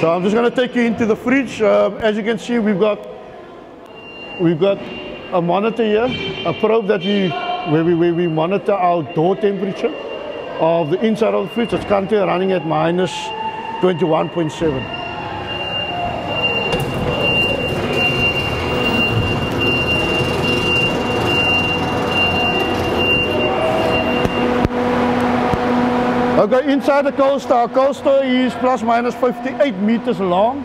So I'm just going to take you into the fridge. Uh, as you can see, we've got we've got a monitor here, a probe that we where we where we monitor our door temperature of the inside of the fridge. It's currently running at minus 21.7. Okay, inside the coaster, our coaster is plus minus 58 meters long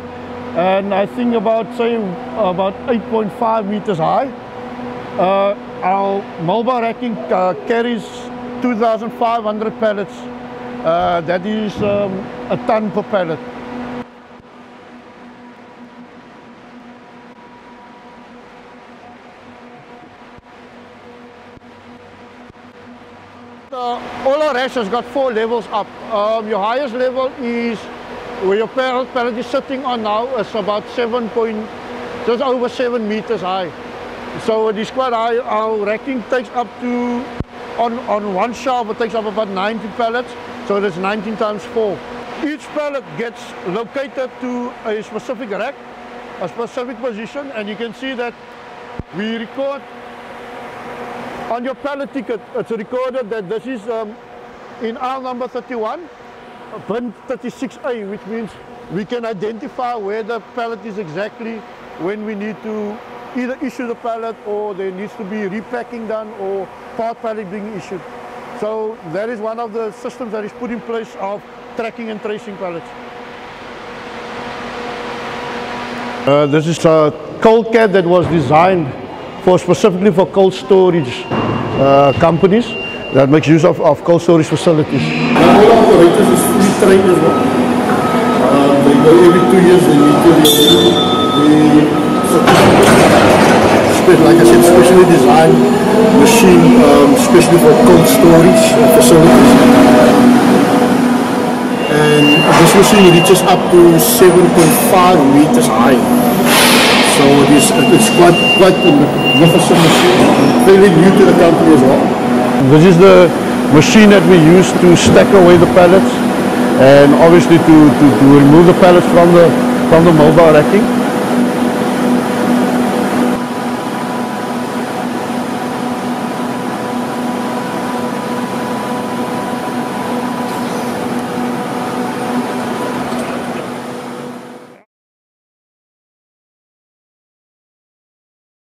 and I think about say about 8.5 meters high. Uh, our mobile racking uh, carries 2,500 pallets. Uh, that is um, a ton per pallet. Uh, all our racks has got four levels up. Um, your highest level is where your pallet, pallet is sitting on now is about 7 point, just over 7 meters high. So it is quite high. Our racking takes up to, on, on one shelf, it takes up about 90 pallets. So that's 19 times 4. Each pallet gets located to a specific rack, a specific position, and you can see that we record on your pallet ticket, it's recorded that this is um, in aisle number 31, bin 36A, which means we can identify where the pallet is exactly when we need to either issue the pallet or there needs to be repacking done or part pallet being issued. So that is one of the systems that is put in place of tracking and tracing pallets. Uh, this is a cold cat that was designed for specifically for cold storage uh, companies that makes use of, of cold storage facilities. Now, all operators is fully trained as well. Um, they go every two years, they need to be like I said, specially designed machine, um, especially for cold storage facilities. And this machine reaches up to 7.5 meters high. So it is, it's quite, quite a magnificent machine, fairly new to the company as well. This is the machine that we use to stack away the pallets and obviously to, to, to remove the pallets from the, from the mobile racking.